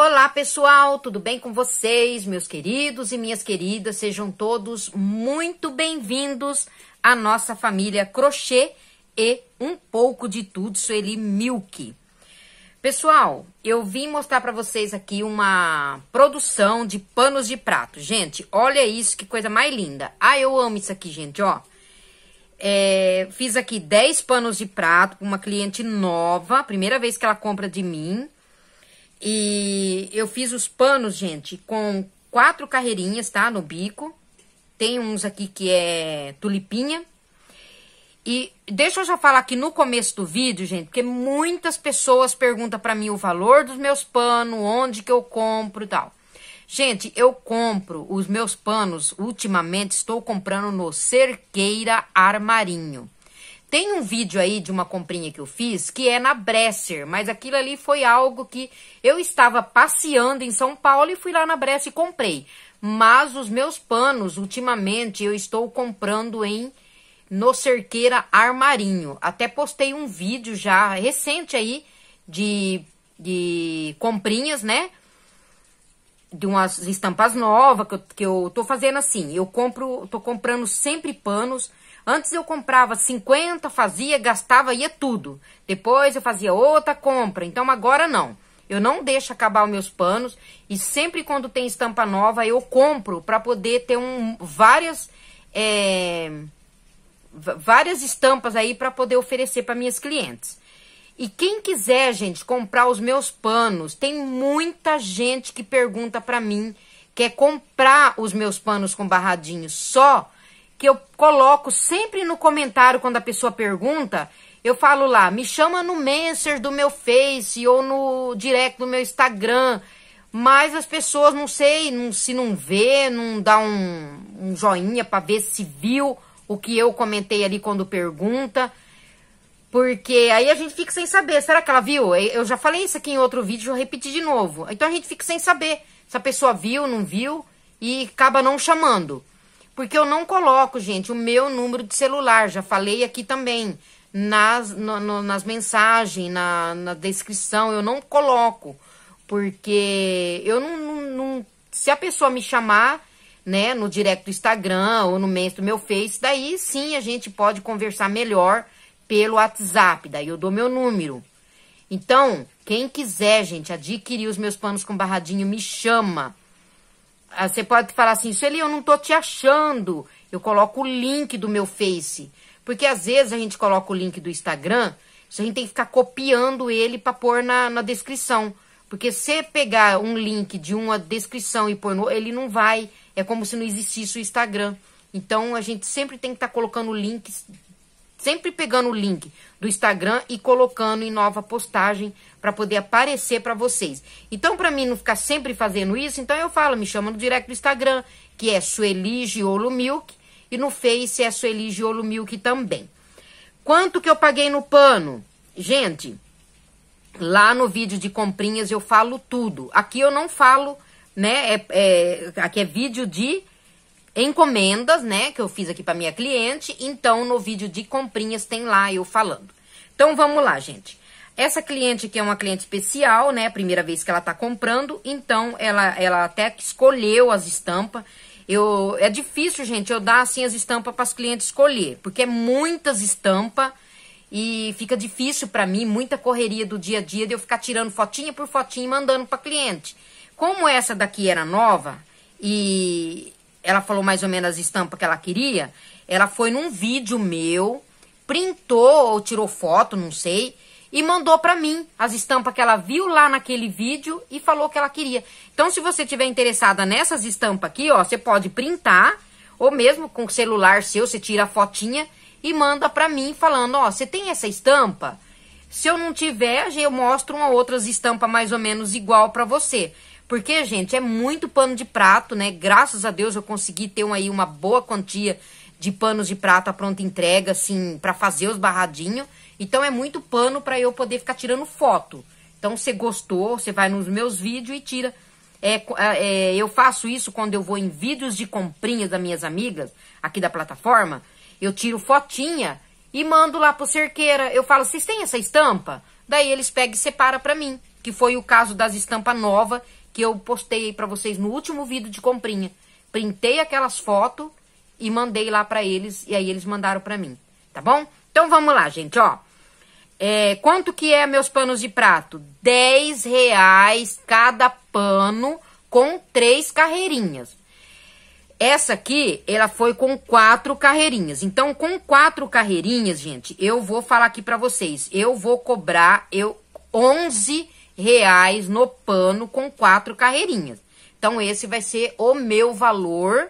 Olá pessoal, tudo bem com vocês, meus queridos e minhas queridas? Sejam todos muito bem-vindos à nossa família Crochê e um pouco de tudo, Sueli Milk. Pessoal, eu vim mostrar para vocês aqui uma produção de panos de prato. Gente, olha isso, que coisa mais linda. Ah, eu amo isso aqui, gente, ó. É, fiz aqui 10 panos de prato para uma cliente nova, primeira vez que ela compra de mim. E eu fiz os panos, gente, com quatro carreirinhas, tá? No bico. Tem uns aqui que é tulipinha. E deixa eu já falar aqui no começo do vídeo, gente, porque muitas pessoas perguntam para mim o valor dos meus panos, onde que eu compro e tal. Gente, eu compro os meus panos, ultimamente estou comprando no Cerqueira Armarinho. Tem um vídeo aí de uma comprinha que eu fiz que é na Bresser, mas aquilo ali foi algo que eu estava passeando em São Paulo e fui lá na Bresser e comprei. Mas os meus panos, ultimamente, eu estou comprando em no Cerqueira Armarinho. Até postei um vídeo já recente aí de, de comprinhas, né? De umas estampas novas que eu, que eu tô fazendo assim. Eu compro, tô comprando sempre panos Antes eu comprava 50, fazia, gastava, ia tudo. Depois eu fazia outra compra. Então agora não. Eu não deixo acabar os meus panos e sempre quando tem estampa nova eu compro para poder ter um, várias é, várias estampas aí para poder oferecer para minhas clientes. E quem quiser, gente, comprar os meus panos, tem muita gente que pergunta para mim, quer comprar os meus panos com barradinho só que eu coloco sempre no comentário quando a pessoa pergunta, eu falo lá, me chama no Messenger do meu Face ou no direct do meu Instagram. Mas as pessoas, não sei, não, se não vê, não dá um, um joinha para ver se viu o que eu comentei ali quando pergunta. Porque aí a gente fica sem saber. Será que ela viu? Eu já falei isso aqui em outro vídeo, vou repetir de novo. Então a gente fica sem saber se a pessoa viu, não viu e acaba não chamando. Porque eu não coloco, gente, o meu número de celular. Já falei aqui também. Nas, no, no, nas mensagens, na, na descrição, eu não coloco. Porque eu não, não, não, Se a pessoa me chamar, né, no direct do Instagram ou no mês do meu Face, daí sim a gente pode conversar melhor pelo WhatsApp. Daí eu dou meu número. Então, quem quiser, gente, adquirir os meus panos com barradinho, me chama. Ah, você pode falar assim, Sueli, eu não tô te achando. Eu coloco o link do meu Face. Porque às vezes a gente coloca o link do Instagram, a gente tem que ficar copiando ele para pôr na, na descrição. Porque se pegar um link de uma descrição e pôr no, ele não vai. É como se não existisse o Instagram. Então a gente sempre tem que estar tá colocando links sempre pegando o link do Instagram e colocando em nova postagem para poder aparecer para vocês. Então, para mim não ficar sempre fazendo isso, então eu falo, me chama no direct do Instagram, que é Sueli Giolo Milk, e no Face é Sueli Giolo Milk também. Quanto que eu paguei no pano? Gente, lá no vídeo de comprinhas eu falo tudo. Aqui eu não falo, né? É, é, aqui é vídeo de encomendas, né, que eu fiz aqui para minha cliente. Então, no vídeo de comprinhas tem lá eu falando. Então, vamos lá, gente. Essa cliente aqui é uma cliente especial, né, primeira vez que ela tá comprando, então ela, ela até escolheu as estampas. Eu, é difícil, gente, eu dar assim as estampas para as clientes escolher, porque é muitas estampas e fica difícil para mim, muita correria do dia a dia de eu ficar tirando fotinha por fotinha e mandando para cliente. Como essa daqui era nova e ela falou mais ou menos as estampas que ela queria, ela foi num vídeo meu, printou ou tirou foto, não sei, e mandou para mim as estampas que ela viu lá naquele vídeo e falou que ela queria. Então, se você tiver interessada nessas estampas aqui, ó, você pode printar, ou mesmo com o celular seu, você tira a fotinha e manda para mim falando, ó, você tem essa estampa? Se eu não tiver, eu mostro uma outras estampas mais ou menos igual para você. Porque, gente, é muito pano de prato, né? Graças a Deus eu consegui ter aí uma boa quantia de panos de prato à pronta entrega, assim, para fazer os barradinhos. Então é muito pano para eu poder ficar tirando foto. Então, você gostou, você vai nos meus vídeos e tira. É, é, eu faço isso quando eu vou em vídeos de comprinhas das minhas amigas aqui da plataforma. Eu tiro fotinha e mando lá pro cerqueira. Eu falo, vocês têm essa estampa? Daí eles pegam e separam pra mim que foi o caso das estampas novas que eu postei para vocês no último vídeo de comprinha. Printei aquelas fotos e mandei lá para eles e aí eles mandaram para mim, tá bom? Então vamos lá, gente, ó. É, quanto que é meus panos de prato? 10 reais cada pano com três carreirinhas. Essa aqui, ela foi com quatro carreirinhas. Então, com quatro carreirinhas, gente, eu vou falar aqui pra vocês. Eu vou cobrar eu 11 reais no pano com quatro carreirinhas. Então, esse vai ser o meu valor.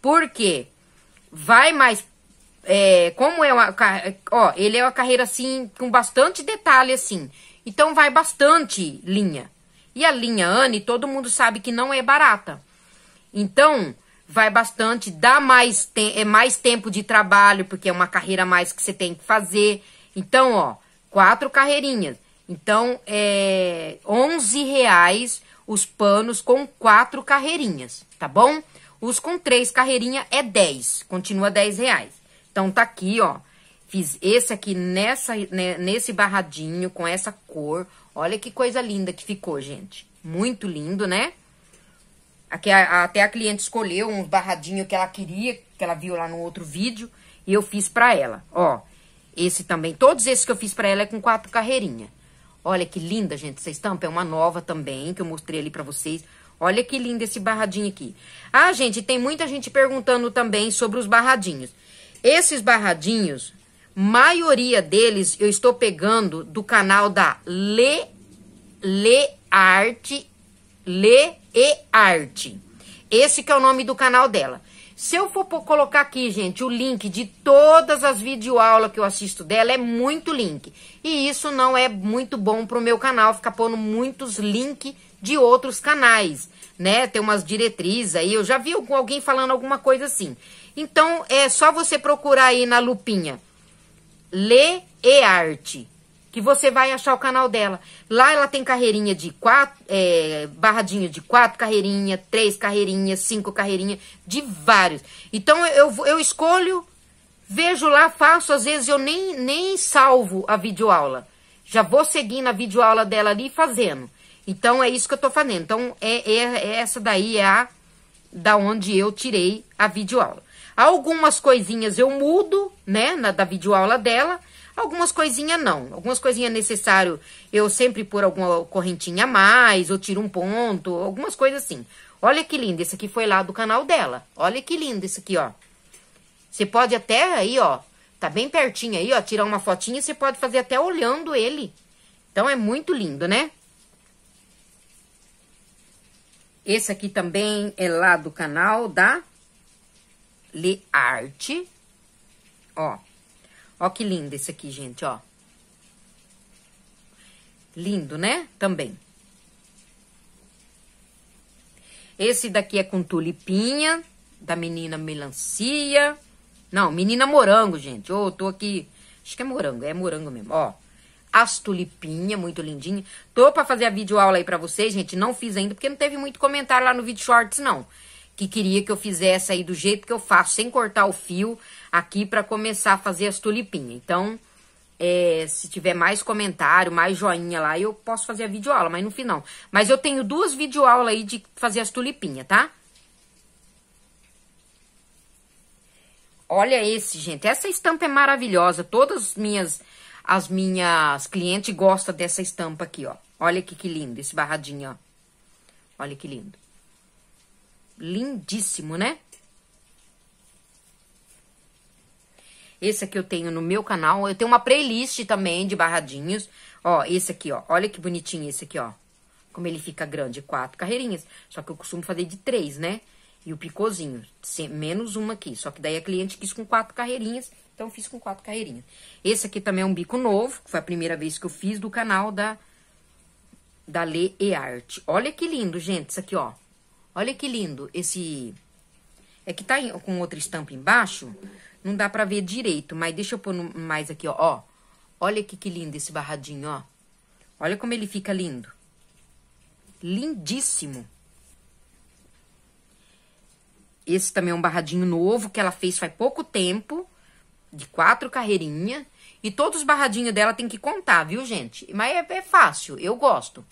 Porque vai mais... É, como é uma... Ó, ele é uma carreira, assim, com bastante detalhe, assim. Então, vai bastante linha. E a linha Anne, todo mundo sabe que não é barata. Então vai bastante, dá mais, te é mais tempo de trabalho, porque é uma carreira a mais que você tem que fazer. Então, ó, quatro carreirinhas. Então, é 11 reais os panos com quatro carreirinhas, tá bom? Os com três carreirinhas é 10, continua 10 reais. Então, tá aqui, ó. Fiz esse aqui nessa, né, nesse barradinho, com essa cor. Olha que coisa linda que ficou, gente. Muito lindo, né? Aqui, a, até a cliente escolheu um barradinho que ela queria, que ela viu lá no outro vídeo, e eu fiz pra ela. Ó, esse também, todos esses que eu fiz pra ela é com quatro carreirinhas. Olha que linda, gente, essa estampa é uma nova também, que eu mostrei ali pra vocês. Olha que lindo esse barradinho aqui. Ah, gente, tem muita gente perguntando também sobre os barradinhos. Esses barradinhos, maioria deles eu estou pegando do canal da Le, Le Arte, Le e Arte. Esse que é o nome do canal dela. Se eu for colocar aqui, gente, o link de todas as videoaulas que eu assisto dela, é muito link. E isso não é muito bom pro meu canal, ficar pondo muitos links de outros canais, né? Tem umas diretrizes aí, eu já vi alguém falando alguma coisa assim. Então, é só você procurar aí na lupinha. Lê e Arte que você vai achar o canal dela. Lá ela tem carreirinha de quatro, é, barradinho de quatro carreirinhas, três carreirinhas, cinco carreirinhas, de vários. Então eu, eu escolho, vejo lá, faço, às vezes eu nem, nem salvo a videoaula. Já vou seguindo a videoaula dela ali fazendo. Então é isso que eu tô fazendo. Então é, é, é essa daí é a da onde eu tirei a videoaula. Algumas coisinhas eu mudo, né, na, da videoaula dela, Algumas coisinhas não. Algumas coisinhas necessário eu sempre pôr alguma correntinha a mais, ou tiro um ponto, algumas coisas assim. Olha que lindo, esse aqui foi lá do canal dela. Olha que lindo esse aqui, ó. Você pode até aí, ó, tá bem pertinho aí, ó, tirar uma fotinha, você pode fazer até olhando ele. Então, é muito lindo, né? Esse aqui também é lá do canal da Le Arte. Ó. Ó que lindo esse aqui, gente, ó. Lindo, né? Também. Esse daqui é com tulipinha, da menina melancia. Não, menina morango, gente. Ô, oh, tô aqui... Acho que é morango, é morango mesmo, ó. As tulipinhas, muito lindinha. Tô pra fazer a videoaula aí pra vocês, gente. Não fiz ainda, porque não teve muito comentário lá no vídeo shorts, não que queria que eu fizesse aí do jeito que eu faço, sem cortar o fio aqui para começar a fazer as tulipinhas. Então, é, se tiver mais comentário, mais joinha lá, eu posso fazer a videoaula, mas no final. Mas eu tenho duas videoaulas aí de fazer as tulipinhas, tá? Olha esse, gente. Essa estampa é maravilhosa. Todas as minhas, as minhas clientes gostam dessa estampa aqui, ó. Olha que, que lindo esse barradinho, ó. Olha que lindo. Lindíssimo, né? Esse aqui eu tenho no meu canal. Eu tenho uma playlist também de barradinhos. Ó, esse aqui, ó. Olha que bonitinho esse aqui, ó. Como ele fica grande. Quatro carreirinhas. Só que eu costumo fazer de três, né? E o picôzinho. Menos uma aqui. Só que daí a cliente quis com quatro carreirinhas. Então, eu fiz com quatro carreirinhas. Esse aqui também é um bico novo. Foi a primeira vez que eu fiz do canal da, da Lê e Arte. Olha que lindo, gente. Isso aqui, ó. Olha que lindo esse... É que tá com outra estampa embaixo, não dá pra ver direito, mas deixa eu pôr mais aqui, ó. ó. Olha que, que lindo esse barradinho, ó. Olha como ele fica lindo. Lindíssimo. Esse também é um barradinho novo que ela fez faz pouco tempo, de quatro carreirinhas. E todos os barradinhos dela tem que contar, viu, gente? Mas é, é fácil, eu gosto.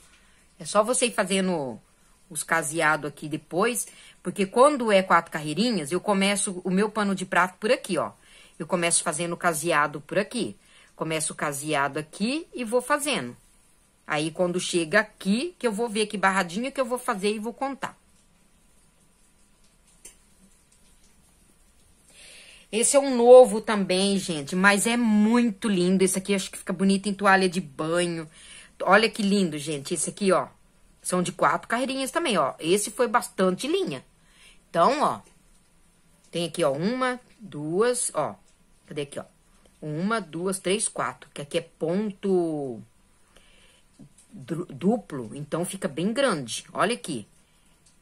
É só você ir fazendo os caseados aqui depois, porque quando é quatro carreirinhas, eu começo o meu pano de prato por aqui, ó. Eu começo fazendo caseado por aqui. Começo o caseado aqui e vou fazendo. Aí, quando chega aqui, que eu vou ver que barradinha que eu vou fazer e vou contar. Esse é um novo também, gente, mas é muito lindo. Esse aqui acho que fica bonito em toalha de banho. Olha que lindo, gente. Esse aqui, ó, são de quatro carreirinhas também, ó. Esse foi bastante linha. Então, ó, tem aqui, ó, uma, duas, ó. Cadê aqui, ó? Uma, duas, três, quatro. Que aqui é ponto duplo, então fica bem grande. Olha aqui.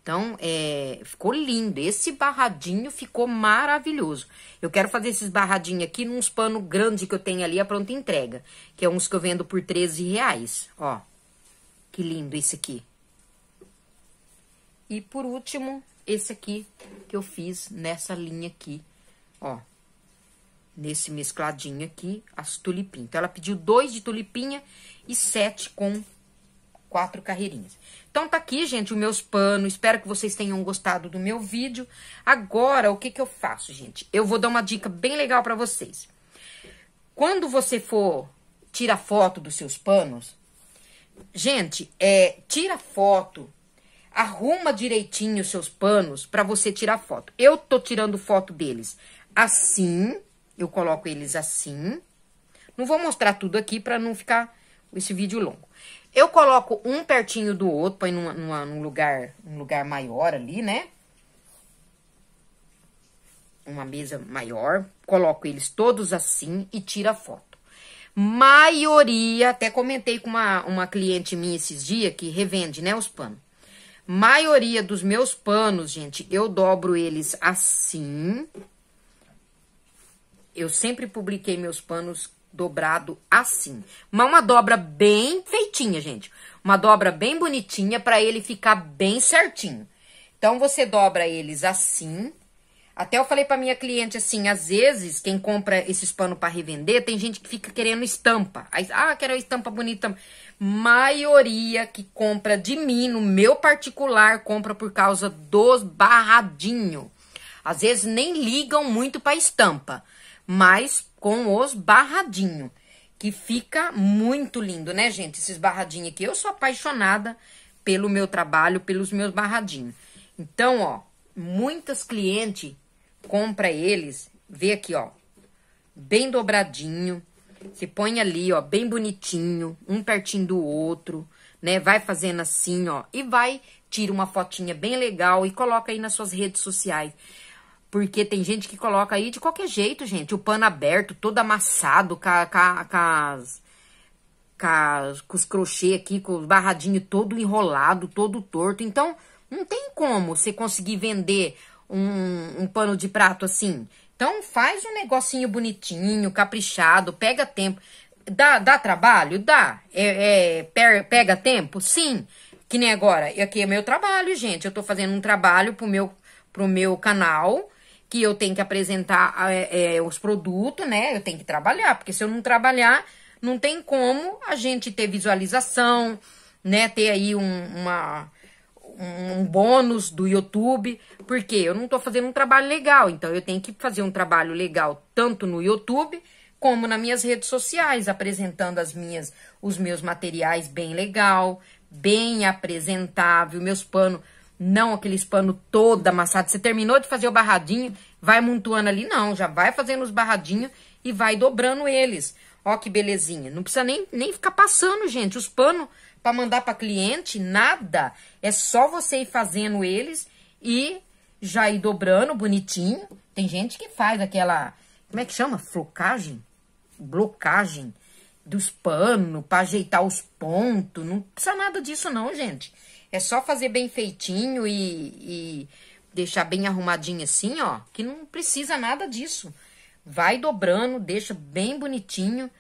Então, é, ficou lindo. Esse barradinho ficou maravilhoso. Eu quero fazer esses barradinhos aqui nos pano grande que eu tenho ali, a pronta entrega. Que é uns que eu vendo por 13 reais. Ó, que lindo esse aqui. E por último, esse aqui que eu fiz nessa linha aqui, ó. Nesse mescladinho aqui, as tulipinhas. Então, ela pediu dois de tulipinha e sete com quatro carreirinhas. Então, tá aqui, gente, os meus panos. Espero que vocês tenham gostado do meu vídeo. Agora, o que que eu faço, gente? Eu vou dar uma dica bem legal pra vocês. Quando você for tirar foto dos seus panos, gente, é, tira foto, arruma direitinho os seus panos pra você tirar foto. Eu tô tirando foto deles assim, eu coloco eles assim. Não vou mostrar tudo aqui pra não ficar esse vídeo longo. Eu coloco um pertinho do outro, põe numa, numa, num lugar, um lugar maior ali, né? Uma mesa maior, coloco eles todos assim e tira foto. Maioria, até comentei com uma, uma cliente minha esses dias que revende, né, os panos. Maioria dos meus panos, gente, eu dobro eles assim. Eu sempre publiquei meus panos dobrado assim. Mas uma dobra bem feitinha, gente. Uma dobra bem bonitinha para ele ficar bem certinho. Então, você dobra eles assim. Até eu falei para minha cliente assim, às vezes, quem compra esses panos para revender, tem gente que fica querendo estampa. Aí, ah, quero estampa bonita. Maioria que compra de mim, no meu particular, compra por causa dos barradinhos. Às vezes nem ligam muito para estampa, mas com os barradinhos, que fica muito lindo, né, gente? Esses barradinhos aqui. Eu sou apaixonada pelo meu trabalho, pelos meus barradinhos. Então, ó, muitas clientes compra eles, vê aqui, ó, bem dobradinho. Você põe ali, ó, bem bonitinho, um pertinho do outro, né? Vai fazendo assim, ó, e vai tira uma fotinha bem legal e coloca aí nas suas redes sociais. Porque tem gente que coloca aí de qualquer jeito, gente. O pano aberto, todo amassado, com, com, com, as, com, com os crochê aqui, com os barradinhos todo enrolado, todo torto. Então, não tem como você conseguir vender um, um pano de prato assim. Então, faz um negocinho bonitinho, caprichado, pega tempo. Dá, dá trabalho? Dá. É, é, pega tempo? Sim. Que nem agora. Aqui é meu trabalho, gente. Eu tô fazendo um trabalho pro meu, pro meu canal que eu tenho que apresentar é, é, os produtos, né? Eu tenho que trabalhar, porque se eu não trabalhar, não tem como a gente ter visualização, né? Ter aí um, uma, um bônus do YouTube, porque eu não tô fazendo um trabalho legal, então eu tenho que fazer um trabalho legal tanto no YouTube como nas minhas redes sociais, apresentando as minhas, os meus materiais bem legal, bem apresentável, meus panos não aqueles pano todo amassado. Você terminou de fazer o barradinho, vai montuando ali. Não, já vai fazendo os barradinhos e vai dobrando eles. Ó que belezinha. Não precisa nem, nem ficar passando, gente, os panos para mandar para cliente, nada. É só você ir fazendo eles e já ir dobrando bonitinho. Tem gente que faz aquela, como é que chama? Flocagem? Blocagem dos panos para ajeitar os pontos. Não precisa nada disso não, gente. É só fazer bem feitinho e, e deixar bem arrumadinho assim, ó, que não precisa nada disso. Vai dobrando, deixa bem bonitinho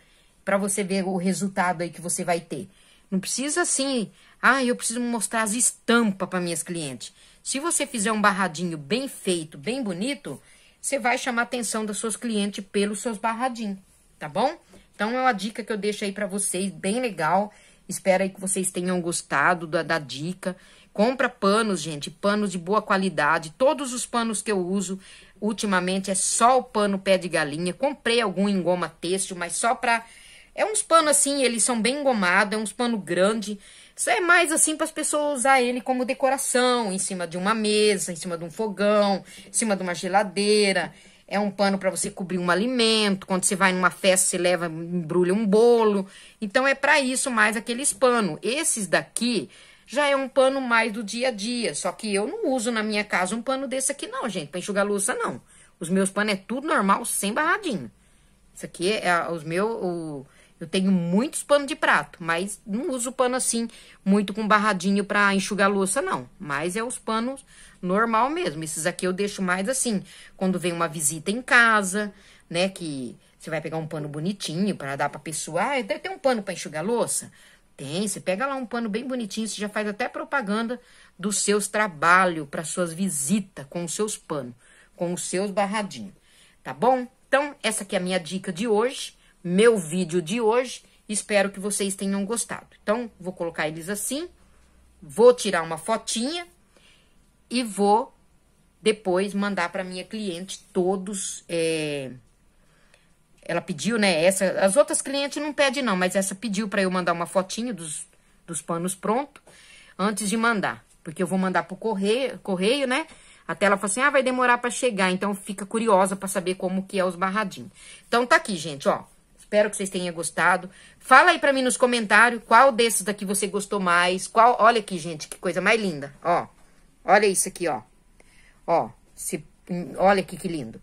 para você ver o resultado aí que você vai ter. Não precisa assim, ah, eu preciso mostrar as estampas para minhas clientes. Se você fizer um barradinho bem feito, bem bonito, você vai chamar a atenção das suas clientes pelos seus barradinhos, tá bom? Então é uma dica que eu deixo aí para vocês, bem legal. Espero aí que vocês tenham gostado da, da dica. Compra panos, gente, panos de boa qualidade. Todos os panos que eu uso ultimamente é só o pano pé de galinha. Comprei algum em goma têxtil, mas só pra... É uns panos assim, eles são bem engomados, é uns panos grande. Isso é mais assim para as pessoas usar ele como decoração, em cima de uma mesa, em cima de um fogão, em cima de uma geladeira. É um pano para você cobrir um alimento. Quando você vai numa festa, você leva, embrulha um bolo. Então é para isso mais aqueles panos. Esses daqui já é um pano mais do dia a dia. Só que eu não uso na minha casa um pano desse aqui, não, gente, para enxugar louça, não. Os meus panos é tudo normal, sem barradinho. Isso aqui é os meus. O, eu tenho muitos panos de prato, mas não uso pano assim, muito com barradinho para enxugar louça, não. Mas é os panos normal mesmo. Esses aqui eu deixo mais assim, quando vem uma visita em casa, né, que você vai pegar um pano bonitinho para dar pra pessoa. Ah, ter um pano para enxugar louça? Tem, você pega lá um pano bem bonitinho, você já faz até propaganda dos seus trabalhos para suas visitas com os seus panos, com os seus barradinhos, tá bom? Então, essa aqui é a minha dica de hoje, meu vídeo de hoje. Espero que vocês tenham gostado. Então, vou colocar eles assim, vou tirar uma fotinha e vou depois mandar para minha cliente todos é, ela pediu, né? Essa, as outras clientes não pedem não, mas essa pediu para eu mandar uma fotinho dos, dos panos pronto antes de mandar, porque eu vou mandar pro correio, correio, né? Até ela falou assim: "Ah, vai demorar para chegar", então fica curiosa para saber como que é os barradinhos. Então tá aqui, gente, ó. Espero que vocês tenham gostado. Fala aí para mim nos comentários qual desses daqui você gostou mais. Qual, olha aqui, gente, que coisa mais linda, ó. Olha isso aqui, ó. Ó, se, olha aqui que lindo.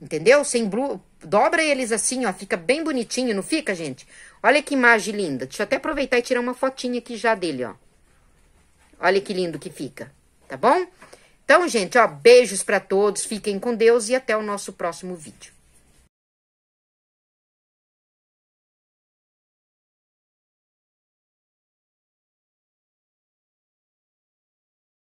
Entendeu? Sem blu... Dobra eles assim, ó. Fica bem bonitinho, não fica, gente? Olha que imagem linda. Deixa eu até aproveitar e tirar uma fotinha aqui já dele, ó. Olha que lindo que fica. Tá bom? Então, gente, ó, beijos para todos. Fiquem com Deus e até o nosso próximo vídeo.